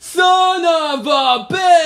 Son of a bitch!